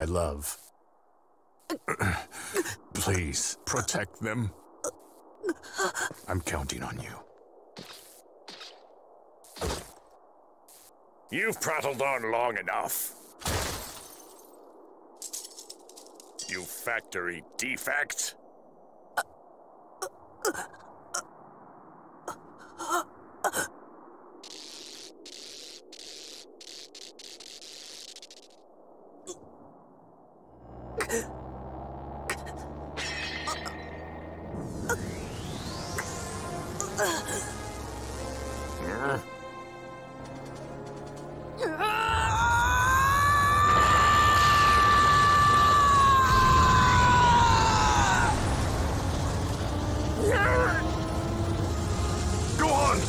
I love. Please, protect them. I'm counting on you. You've prattled on long enough. You factory defect. Go on!